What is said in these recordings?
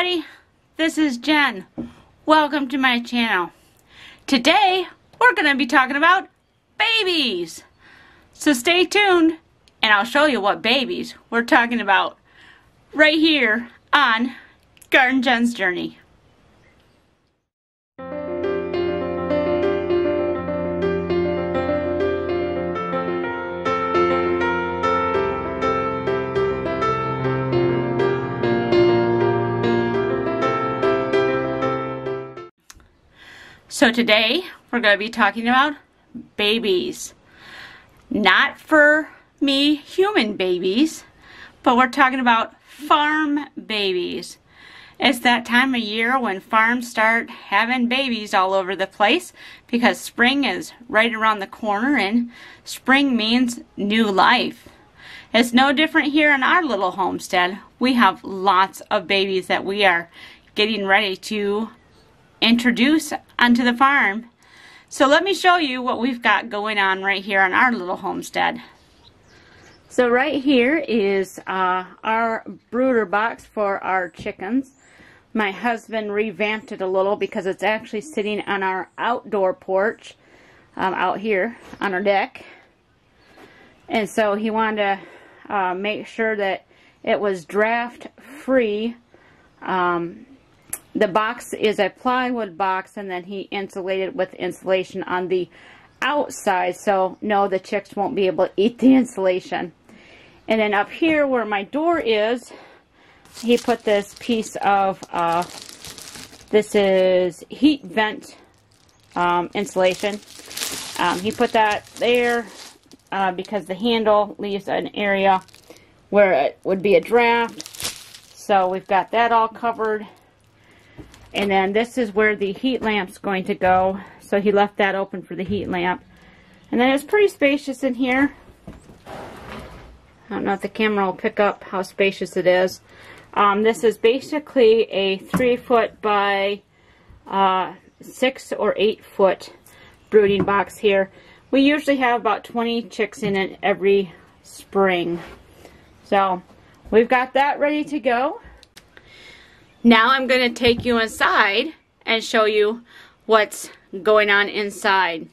everybody, this is Jen. Welcome to my channel. Today, we're going to be talking about babies. So stay tuned and I'll show you what babies we're talking about right here on Garden Jen's Journey. So today we're going to be talking about babies. Not for me human babies, but we're talking about farm babies. It's that time of year when farms start having babies all over the place because spring is right around the corner and spring means new life. It's no different here in our little homestead. We have lots of babies that we are getting ready to introduce onto the farm. So let me show you what we've got going on right here on our little homestead. So right here is uh, our brooder box for our chickens. My husband revamped it a little because it's actually sitting on our outdoor porch um, out here on our deck. And so he wanted to uh, make sure that it was draft free um, the box is a plywood box and then he insulated with insulation on the outside. So no the chicks won't be able to eat the insulation. And then up here where my door is he put this piece of uh, this is heat vent um, insulation. Um, he put that there uh, because the handle leaves an area where it would be a draft. So we've got that all covered and then this is where the heat lamp's going to go. So he left that open for the heat lamp. And then it's pretty spacious in here. I don't know if the camera will pick up how spacious it is. Um, this is basically a 3 foot by uh, 6 or 8 foot brooding box here. We usually have about 20 chicks in it every spring. So we've got that ready to go. Now I'm going to take you inside and show you what's going on inside.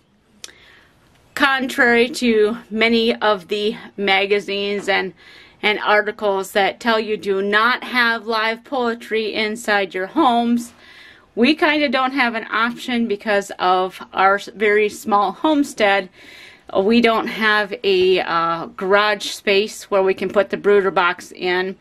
Contrary to many of the magazines and, and articles that tell you do not have live poultry inside your homes, we kind of don't have an option because of our very small homestead. We don't have a uh, garage space where we can put the brooder box in.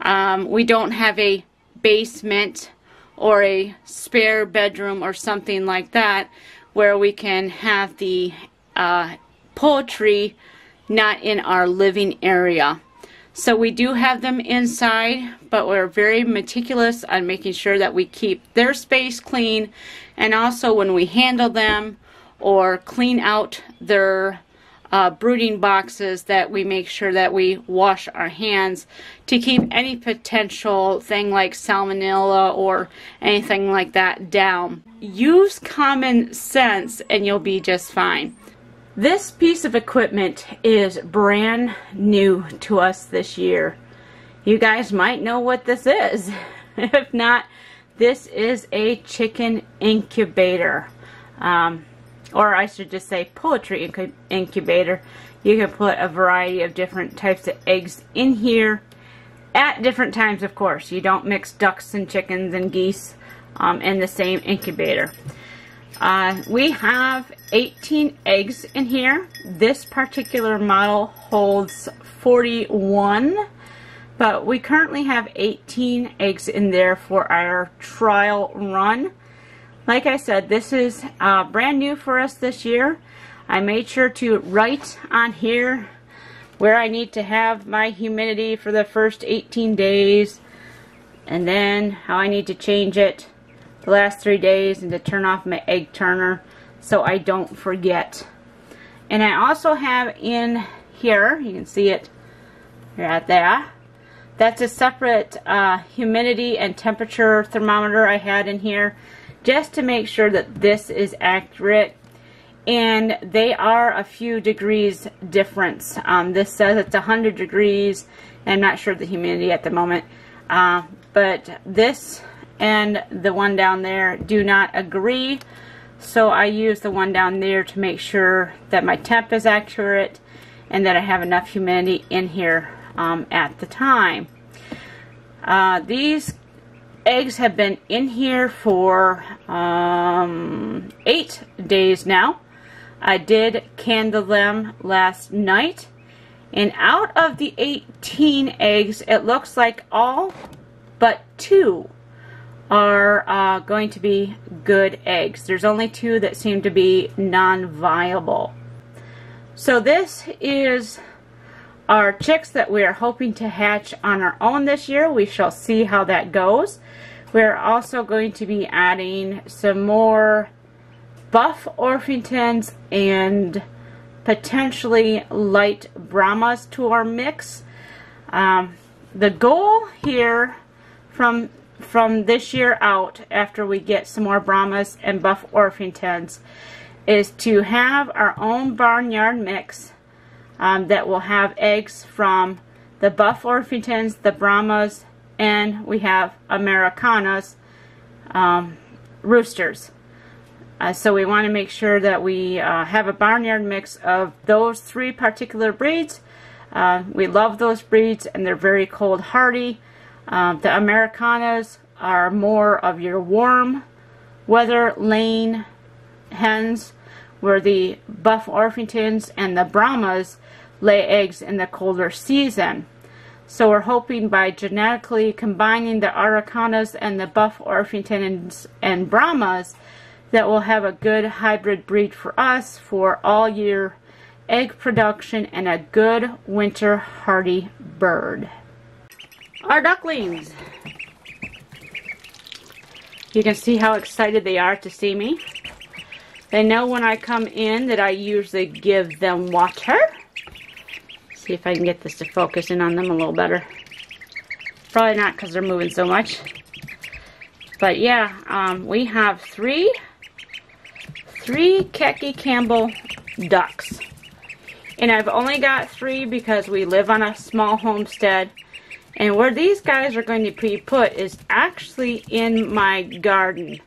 Um, we don't have a basement or a spare bedroom or something like that where we can have the uh, poultry not in our living area. So we do have them inside, but we're very meticulous on making sure that we keep their space clean and also when we handle them or clean out their uh, brooding boxes that we make sure that we wash our hands to keep any potential thing like salmonella or anything like that down. Use common sense and you'll be just fine. This piece of equipment is brand new to us this year. You guys might know what this is. if not, this is a chicken incubator. Um, or I should just say poultry incubator. You can put a variety of different types of eggs in here at different times, of course. You don't mix ducks and chickens and geese um, in the same incubator. Uh, we have 18 eggs in here. This particular model holds 41, but we currently have 18 eggs in there for our trial run. Like I said, this is uh, brand new for us this year. I made sure to write on here where I need to have my humidity for the first 18 days and then how I need to change it the last three days and to turn off my egg turner so I don't forget. And I also have in here, you can see it right there, that's a separate uh, humidity and temperature thermometer I had in here just to make sure that this is accurate and they are a few degrees difference. Um, this says it's 100 degrees. I'm not sure of the humidity at the moment. Uh, but this and the one down there do not agree. So I use the one down there to make sure that my temp is accurate and that I have enough humidity in here um, at the time. Uh, these eggs have been in here for um, eight days now. I did candle them last night. And out of the 18 eggs, it looks like all but two are uh, going to be good eggs. There's only two that seem to be non-viable. So this is our chicks that we are hoping to hatch on our own this year. We shall see how that goes. We're also going to be adding some more buff Orpingtons and potentially light Brahmas to our mix. Um, the goal here from from this year out after we get some more Brahmas and buff Orpingtons is to have our own barnyard mix um, that will have eggs from the buff Orpingtons, the Brahmas, and we have Americanas um, roosters. Uh, so we want to make sure that we uh, have a barnyard mix of those three particular breeds. Uh, we love those breeds and they're very cold hardy. Um, the Americanas are more of your warm weather lane hens where the buff Orpingtons and the Brahmas lay eggs in the colder season. So we're hoping by genetically combining the Araucanas and the buff Orpingtons and Brahmas that we'll have a good hybrid breed for us for all year egg production and a good winter hardy bird. Our ducklings. You can see how excited they are to see me. They know when I come in that I usually give them water. See if I can get this to focus in on them a little better. Probably not because they're moving so much. But yeah, um, we have three three Khaki Campbell ducks. And I've only got three because we live on a small homestead. And where these guys are going to be put is actually in my garden.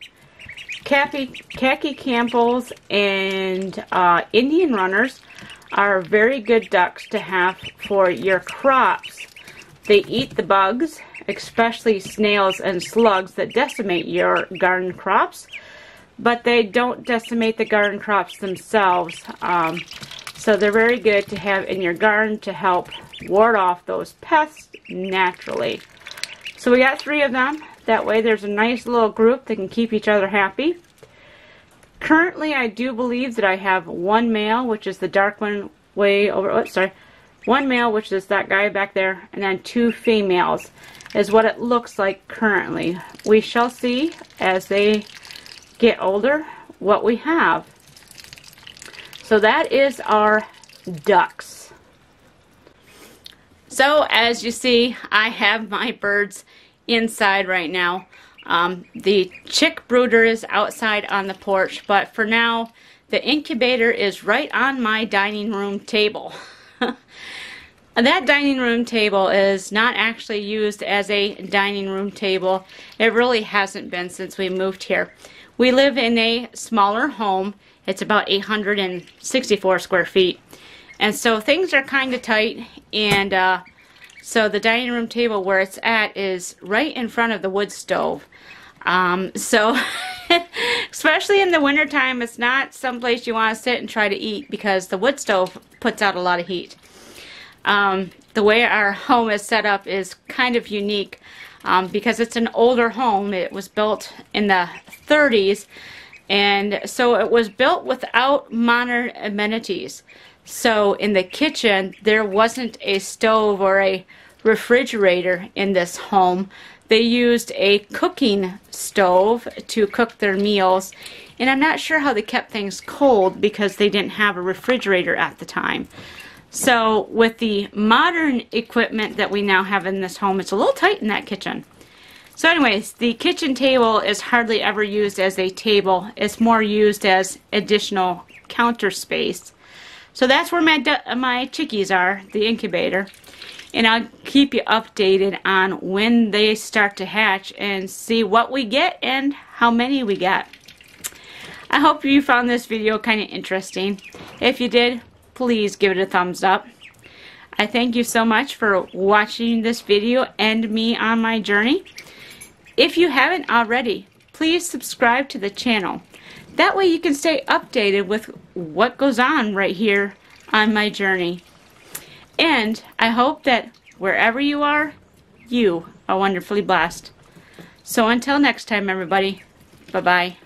Khaki, Campbells and uh, Indian Runners are very good ducks to have for your crops. They eat the bugs, especially snails and slugs that decimate your garden crops but they don't decimate the garden crops themselves. Um, so they're very good to have in your garden to help ward off those pests naturally. So we got three of them. That way there's a nice little group that can keep each other happy. Currently I do believe that I have one male, which is the dark one way over, oh sorry, one male, which is that guy back there, and then two females is what it looks like currently. We shall see as they get older what we have. So that is our ducks. So as you see, I have my birds inside right now. Um, the chick brooder is outside on the porch, but for now, the incubator is right on my dining room table. that dining room table is not actually used as a dining room table. It really hasn't been since we moved here. We live in a smaller home. It's about 864 square feet. And so things are kind of tight. And uh, so the dining room table where it's at is right in front of the wood stove. Um, so, especially in the wintertime, it's not someplace you want to sit and try to eat because the wood stove puts out a lot of heat. Um, the way our home is set up is kind of unique um, because it's an older home. It was built in the 30s and so it was built without modern amenities. So in the kitchen there wasn't a stove or a refrigerator in this home. They used a cooking stove to cook their meals and I'm not sure how they kept things cold because they didn't have a refrigerator at the time. So with the modern equipment that we now have in this home, it's a little tight in that kitchen. So anyways, the kitchen table is hardly ever used as a table. It's more used as additional counter space. So that's where my, my chickies are, the incubator. and I'll keep you updated on when they start to hatch and see what we get and how many we get. I hope you found this video kind of interesting. If you did, please give it a thumbs up. I thank you so much for watching this video and me on my journey. If you haven't already, please subscribe to the channel. That way you can stay updated with what goes on right here on my journey. And I hope that wherever you are, you are wonderfully blessed. So until next time, everybody, bye-bye.